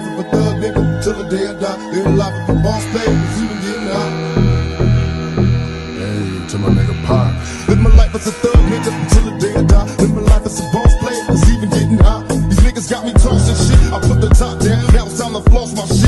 life of a thug nigga till the day I die. Live the life of a boss baby, even getting hot. Hey, to my nigga Pop. Live my life as a thug nigga till the day I die. Live my life as a boss player, even getting hot. These niggas got me tossing shit. I put the top down, now it's time to floss my shit.